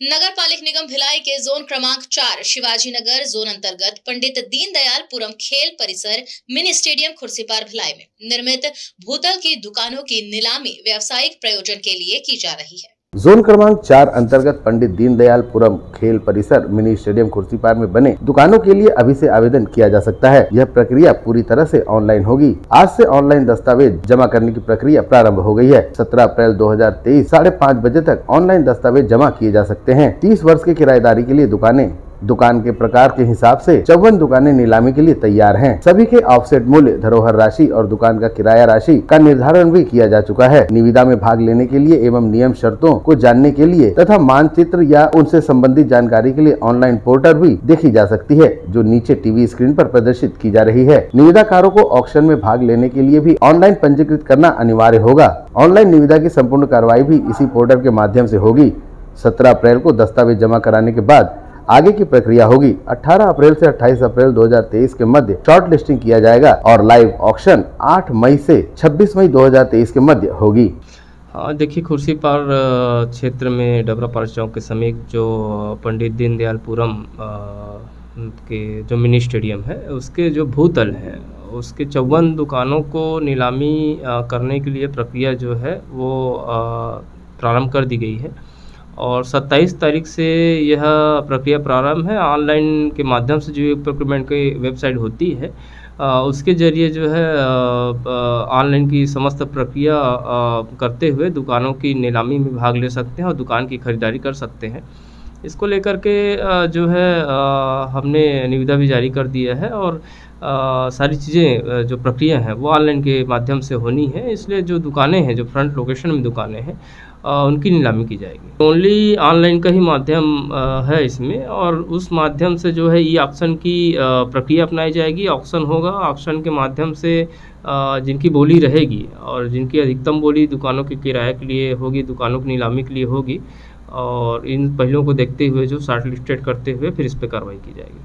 नगर पालिक निगम भिलाई के जोन क्रमांक चार शिवाजी नगर जोन अंतर्गत पंडित दीनदयाल खेल परिसर मिनी स्टेडियम खुर्सीपार भिलाई में निर्मित भूतल की दुकानों की नीलामी व्यावसायिक प्रयोजन के लिए की जा रही है। जोन क्रमांक चार अंतर्गत पंडित दीनदयालपुरम खेल परिसर मिनी स्टेडियम कुर्सीपार में बने। दुकानों के लिए अभी से आवेदन किया जा सकता है। यह प्रक्रिया पूरी तरह से ऑनलाइन होगी। आज से ऑनलाइन दस्तावेज़ जमा करने की प्रक्रिया प्रारंभ हो गई है। 17 अप्रैल 2023 साढ़े पाँच बजे तक ऑनलाइन दस्तावेज़ जमा किए जा सकते हैं। तीस वर्ष के किराएदारी के लिए दुकानें दुकान के प्रकार के हिसाब से चौवन दुकानें नीलामी के लिए तैयार हैं। सभी के ऑफसेट मूल्य धरोहर राशि और दुकान का किराया राशि का निर्धारण भी किया जा चुका है। निविदा में भाग लेने के लिए एवं नियम शर्तों को जानने के लिए तथा मानचित्र या उनसे संबंधित जानकारी के लिए ऑनलाइन पोर्टल भी देखी जा सकती है, जो नीचे टीवी स्क्रीन आरोप प्रदर्शित की जा रही है। निविदाकारों को ऑप्शन में भाग लेने के लिए भी ऑनलाइन पंजीकृत करना अनिवार्य होगा। ऑनलाइन निविदा की संपूर्ण कार्रवाई भी इसी पोर्टल के माध्यम से होगी। सत्रह अप्रैल को दस्तावेज़ जमा कराने के बाद आगे की प्रक्रिया होगी। 18 अप्रैल से 28 अप्रैल 2023 के मध्य शॉर्ट लिस्टिंग किया जाएगा और लाइव ऑक्शन 8 मई से 26 मई 2023 के मध्य होगी। हाँ देखिए खुर्सी पार क्षेत्र में डबरा पार चौक के समीप जो पंडित दीनदयालपुरम के जो मिनी स्टेडियम है, उसके जो भूतल हैं, उसके चौवन दुकानों को नीलामी करने के लिए प्रक्रिया जो है वो प्रारंभ कर दी गई है। और 27 तारीख से यह प्रक्रिया प्रारंभ है। ऑनलाइन के माध्यम से जो प्रोक्रमेंट की वेबसाइट होती है आ, उसके ज़रिए जो है ऑनलाइन की समस्त प्रक्रिया आ, करते हुए दुकानों की नीलामी में भाग ले सकते हैं और दुकान की खरीदारी कर सकते हैं। इसको लेकर के जो है हमने निविदा भी जारी कर दिया है और सारी चीज़ें जो प्रक्रिया हैं वो ऑनलाइन के माध्यम से होनी है। इसलिए जो दुकानें हैं, जो फ्रंट लोकेशन में दुकानें हैं उनकी नीलामी की जाएगी। ओनली ऑनलाइन का ही माध्यम है इसमें और उस माध्यम से जो है ई ऑप्शन की प्रक्रिया अपनाई जाएगी। ऑप्शन होगा, ऑप्शन के माध्यम से जिनकी बोली रहेगी और जिनकी अधिकतम बोली दुकानों के किराए के लिए होगी, दुकानों की नीलामी के लिए होगी और इन पहलुओं को देखते हुए, जो शार्ट लिस्टेड करते हुए, फिर इस पर कार्रवाई की जाएगी।